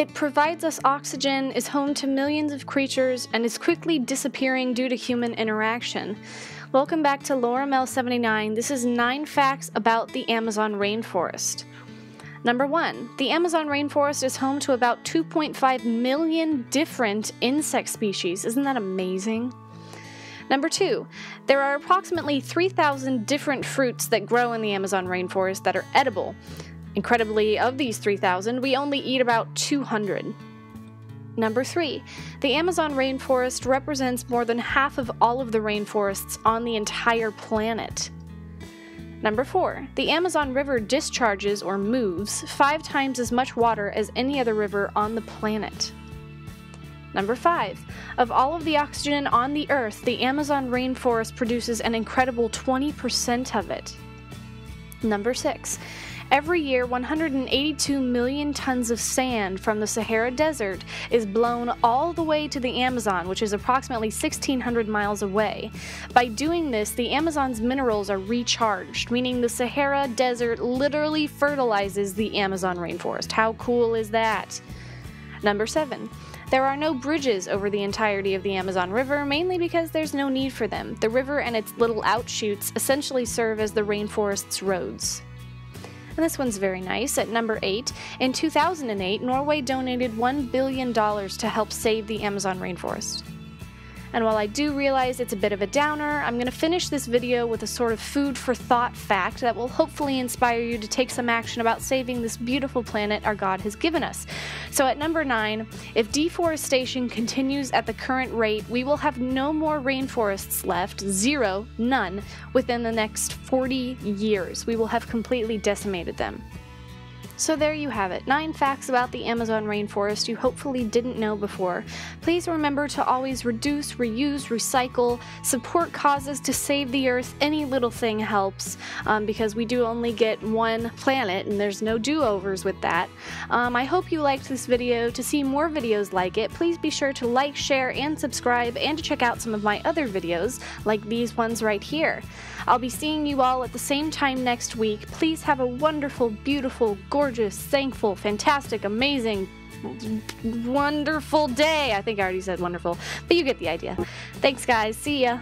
It provides us oxygen, is home to millions of creatures, and is quickly disappearing due to human interaction. Welcome back to Laura Mel 79. This is 9 facts about the Amazon rainforest. Number 1. The Amazon rainforest is home to about 2.5 million different insect species. Isn't that amazing? Number two, there are approximately 3,000 different fruits that grow in the Amazon rainforest that are edible. Incredibly, of these 3,000, we only eat about 200. Number three, the Amazon rainforest represents more than half of all of the rainforests on the entire planet. Number four, the Amazon River discharges or moves five times as much water as any other river on the planet. Number five, of all of the oxygen on the Earth, the Amazon rainforest produces an incredible 20% of it. Number six, Every year, 182 million tons of sand from the Sahara Desert is blown all the way to the Amazon, which is approximately 1,600 miles away. By doing this, the Amazon's minerals are recharged, meaning the Sahara Desert literally fertilizes the Amazon rainforest. How cool is that? Number 7. There are no bridges over the entirety of the Amazon River, mainly because there's no need for them. The river and its little outshoots essentially serve as the rainforest's roads. And this one's very nice. At number 8, in 2008, Norway donated $1 billion to help save the Amazon rainforest. And while I do realize it's a bit of a downer, I'm going to finish this video with a sort of food for thought fact that will hopefully inspire you to take some action about saving this beautiful planet our God has given us. So at number 9, if deforestation continues at the current rate, we will have no more rainforests left, zero, none, within the next 40 years. We will have completely decimated them. So there you have it, 9 facts about the Amazon rainforest you hopefully didn't know before. Please remember to always reduce, reuse, recycle, support causes to save the earth. Any little thing helps um, because we do only get one planet and there's no do-overs with that. Um, I hope you liked this video. To see more videos like it, please be sure to like, share, and subscribe and to check out some of my other videos like these ones right here. I'll be seeing you all at the same time next week. Please have a wonderful, beautiful, gorgeous, gorgeous, thankful, fantastic, amazing, wonderful day. I think I already said wonderful, but you get the idea. Thanks, guys. See ya.